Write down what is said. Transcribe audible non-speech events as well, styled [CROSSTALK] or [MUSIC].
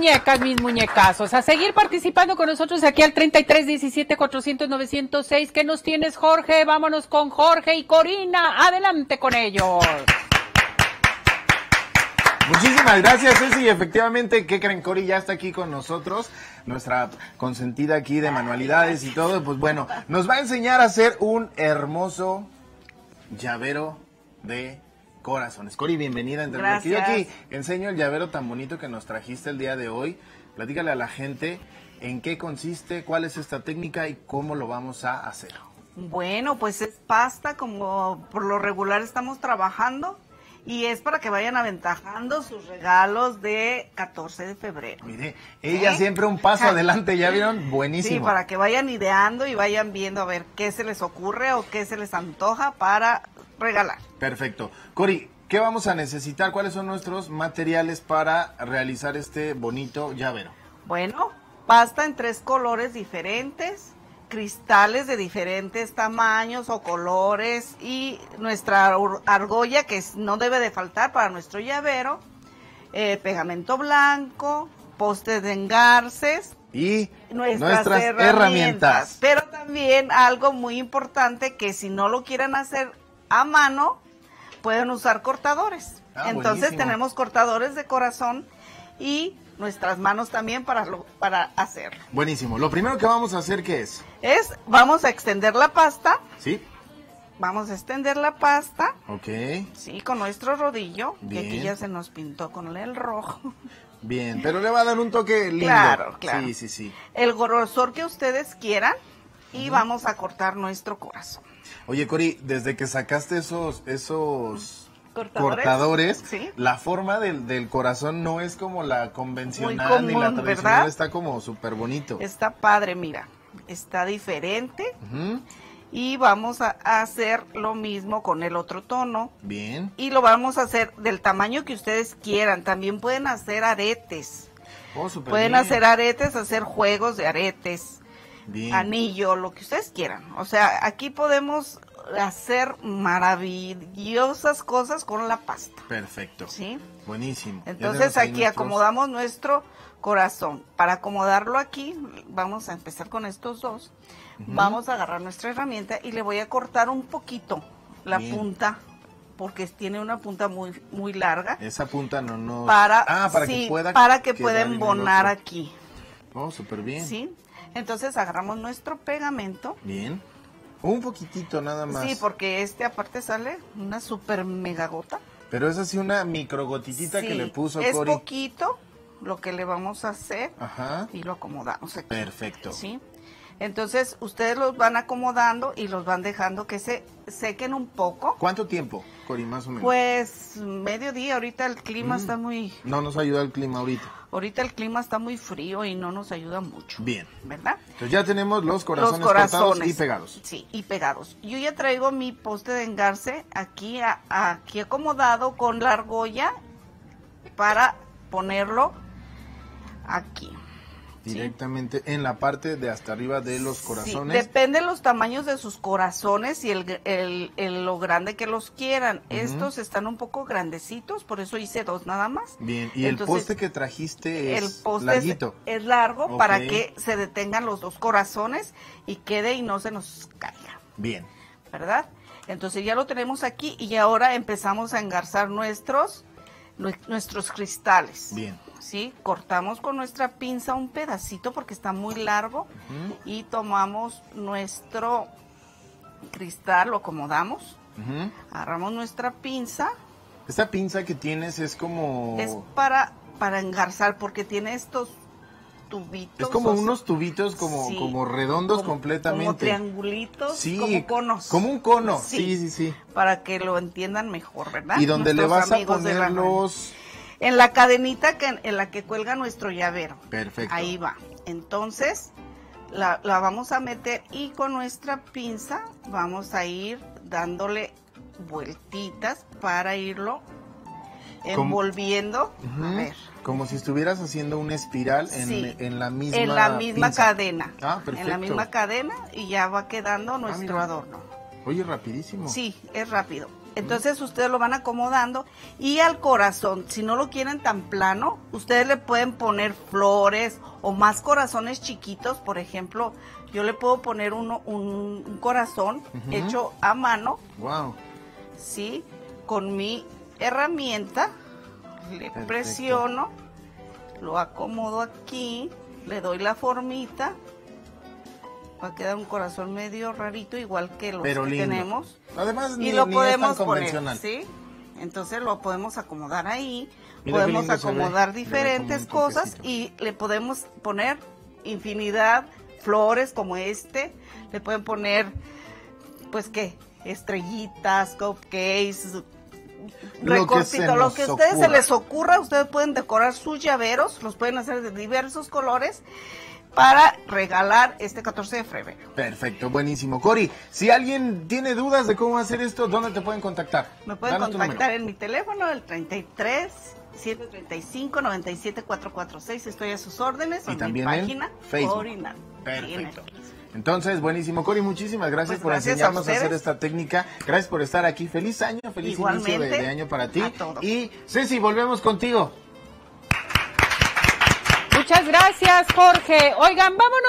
muñecas, mis muñecazos. A seguir participando con nosotros aquí al 33 17 400 906. ¿Qué nos tienes, Jorge? Vámonos con Jorge y Corina. Adelante con ellos. Muchísimas gracias, Ceci. Efectivamente, ¿qué creen? Cori ya está aquí con nosotros, nuestra consentida aquí de manualidades y todo. Pues bueno, nos va a enseñar a hacer un hermoso llavero de corazones. Cori, bienvenida. Entre Gracias. Yo aquí enseño el llavero tan bonito que nos trajiste el día de hoy. Platícale a la gente en qué consiste, cuál es esta técnica y cómo lo vamos a hacer. Bueno, pues es pasta como por lo regular estamos trabajando y es para que vayan aventajando sus regalos de 14 de febrero. Mire, ella ¿Eh? siempre un paso [LAUGHS] adelante, ¿ya vieron? Buenísimo. Sí, para que vayan ideando y vayan viendo a ver qué se les ocurre o qué se les antoja para regalar. Perfecto. Cori, ¿qué vamos a necesitar? ¿Cuáles son nuestros materiales para realizar este bonito llavero? Bueno, pasta en tres colores diferentes, cristales de diferentes tamaños o colores y nuestra ar- argolla que no debe de faltar para nuestro llavero, eh, pegamento blanco, postes de engarces, Y nuestras, nuestras, herramientas. herramientas. Pero también algo muy importante que si no lo quieren hacer a mano, pueden usar cortadores. Ah, Entonces buenísimo. tenemos cortadores de corazón y nuestras manos también para, lo- para hacerlo. Buenísimo. Lo primero que vamos a hacer, ¿qué es? Es, vamos a extender la pasta, ¿Sí? vamos a extender la pasta, Ok. sí, con nuestro rodillo, que aquí Bien. ya se nos pintó con el rojo. Bien, pero le va a dar un toque lindo. Claro, claro. Sí, sí, sí. El grosor que ustedes quieran y vamos a cortar nuestro corazón. Oye, Cori, desde que sacaste esos, esos ¿Cortadores? cortadores, Sí. la forma del, del corazón no es como la convencional ni la tradicional, ¿verdad? está como súper bonito. Está padre, mira, está diferente y vamos a hacer lo mismo con el otro tono Bien. y lo vamos a hacer del tamaño que ustedes quieran. También pueden hacer aretes, Oh, pueden bien. hacer aretes, hacer juegos de aretes, Bien. anillo, lo que ustedes quieran. O sea, aquí podemos hacer maravillosas cosas con la pasta, Perfecto. ¿sí? Buenísimo. Entonces aquí nuestros- acomodamos nuestro corazón. Para acomodarlo aquí, vamos a empezar con estos dos. Vamos a agarrar nuestra herramienta y le voy a cortar un poquito la Bien. punta, porque tiene una punta muy, muy larga. Esa punta no nos... Para, ah, para sí, que pueda... para que pueda embonar aquí. Oh, súper bien. ¿Sí? Entonces agarramos nuestro pegamento. Bien. Un poquitito nada más. Sí, porque este aparte sale una super mega gota. Pero es así una microgotitita que Sí, le puso es Cori. poquito lo que le vamos a hacer Ajá. y lo acomodamos aquí. Perfecto. ¿sí? Entonces ustedes los van acomodando y los van dejando que se sequen un poco. ¿Cuánto tiempo, Cori, más o menos? Pues mediodía, ahorita el clima Mm. está muy, No nos ayuda el clima ahorita. ahorita el clima está muy frío y no nos ayuda mucho, Bien. ¿verdad? Entonces ya tenemos los corazones, Los corazones y pegados. Sí, y pegados. Yo ya traigo mi poste de engarce aquí, a- aquí acomodado con la argolla para ponerlo aquí. ¿Sí? Directamente en la parte de hasta arriba de los Sí, corazones. depende los tamaños de sus corazones y el, el- el- lo grande que los quieran. Estos están un poco grandecitos, por eso hice dos nada más. Bien. Y el poste que trajiste es el poste larguito. es largo para que se detengan los dos corazones y quede y no se nos caiga, Bien. ¿verdad? Entonces ya lo tenemos aquí y ahora empezamos a engarzar nuestros nue- nuestros cristales. Bien. ¿sí? Cortamos con nuestra pinza un pedacito porque está muy largo y tomamos nuestro cristal, lo acomodamos, agarramos nuestra pinza, Esta pinza que tienes es como... es para, para engarzar porque tiene estos tubitos. Es como o sea, unos tubitos como, sí, como redondos como- completamente. Como triangulitos, Sí, como conos. Como un cono. Sí. Sí, sí, sí. Para que lo entiendan mejor, ¿verdad? Y donde le Nuestros vas a la poner los... En la cadenita que, en la que cuelga nuestro llavero. Perfecto. Ahí va. Entonces, la, la vamos a meter y con nuestra pinza vamos a ir dándole vueltitas para irlo envolviendo. A ver. Como si estuvieras haciendo una espiral en, Sí, en la misma en la misma pinza. cadena. Ah, En perfecto. la misma cadena y ya va quedando nuestro mira. adorno. Oye, rapidísimo. Sí, es rápido. Entonces ustedes lo van acomodando y al corazón, si no lo quieren tan plano, ustedes le pueden poner flores o más corazones chiquitos, por ejemplo, yo le puedo poner uno, un, un corazón hecho a mano, Wow. ¿sí? Con mi herramienta, le Perfecto. presiono, lo acomodo aquí, le doy la formita, va a quedar un corazón medio rarito, igual que los Pero que lindo. tenemos. Además, ni, Y lo ni podemos es tan poner. ¿sí? Entonces lo podemos acomodar ahí, Mira podemos acomodar diferentes cosas y le podemos poner infinidad flores como este, le pueden poner, pues qué, estrellitas, cupcakes, Lo recortito, lo que a ustedes se les ocurra, ustedes pueden decorar sus llaveros, los pueden hacer de diversos colores para regalar este 14 de febrero. Perfecto, buenísimo. Cori, si alguien tiene dudas de cómo hacer esto, ¿dónde te pueden contactar? Me pueden Danos contactar en mi teléfono, el 33 735 97 446. Estoy a sus órdenes. Y en también mi en página. Facebook. Corina. Perfecto. Entonces, buenísimo. Cori, muchísimas gracias Pues por gracias enseñarnos a, hacer esta técnica. Gracias por estar aquí. Feliz año, feliz inicio de, año para ti. a todos. Y Ceci, volvemos contigo. Muchas gracias, Jorge. Oigan, vámonos.